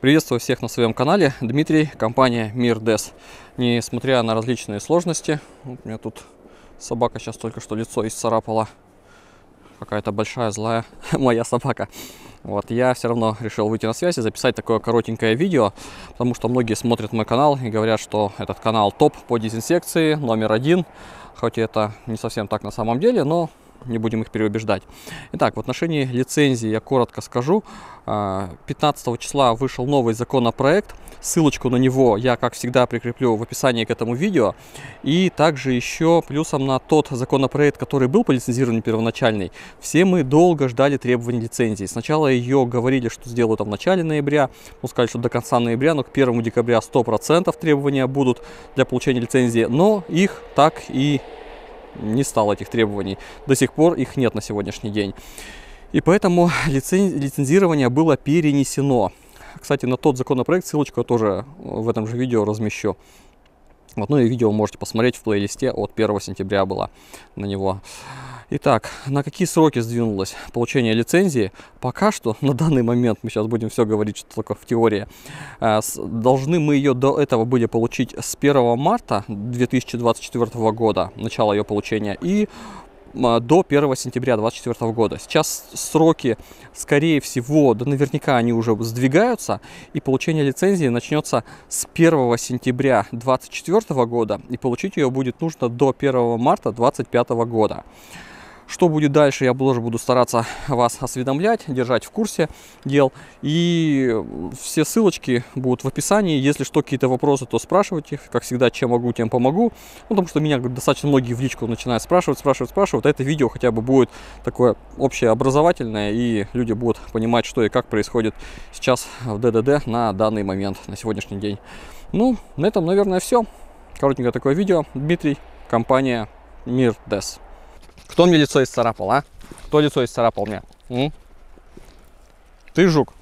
Приветствую всех на своем канале. Дмитрий, компания Мир Дес. Несмотря на различные сложности, вот у меня тут собака сейчас только что лицо исцарапала. Какая-то большая, злая моя собака. Вот, я все равно решил выйти на связь и записать такое коротенькое видео, потому что многие смотрят мой канал и говорят, что этот канал топ по дезинсекции, номер один. Хоть это не совсем так на самом деле, но не будем их переубеждать. Итак, в отношении лицензии я коротко скажу. 15 а, числа вышел новый законопроект. Ссылочку на него я, как всегда, прикреплю в описании к этому видео. И также еще плюсом на тот законопроект, который был по лицензированию первоначальный, все мы долго ждали требований лицензии. Сначала ее говорили, что сделают в начале ноября, ну, сказали, что до конца ноября, но к 1 декабря 100% требования будут для получения лицензии, но их так и не стало этих требований. До сих пор их нет на сегодняшний день. И поэтому лицензирование было перенесено. Кстати, на тот законопроект ссылочку я тоже в этом же видео размещу. Вот, ну и видео можете посмотреть в плейлисте от 1 сентября было на него. Итак, на какие сроки сдвинулось получение лицензии? Пока что, на данный момент, мы сейчас будем все говорить, что только в теории, э, должны мы ее до этого были получить с 1 марта 2024 года, начало ее получения, и до 1 сентября 2024 года. Сейчас сроки, скорее всего, да наверняка они уже сдвигаются, и получение лицензии начнется с 1 сентября 2024 года, и получить ее будет нужно до 1 марта 2025 года. Что будет дальше, я тоже буду стараться вас осведомлять, держать в курсе дел. И все ссылочки будут в описании. Если что, какие-то вопросы, то спрашивайте. Как всегда, чем могу, тем помогу. Ну, потому что меня достаточно многие в личку начинают спрашивать, спрашивать, спрашивать. Это видео хотя бы будет такое общее образовательное, и люди будут понимать, что и как происходит сейчас в ДДД на данный момент, на сегодняшний день. Ну, на этом, наверное, все. Коротенькое такое видео. Дмитрий, компания Мир Дес. Кто мне лицо исцарапал, а? Кто лицо исцарапал мне? М? Ты жук.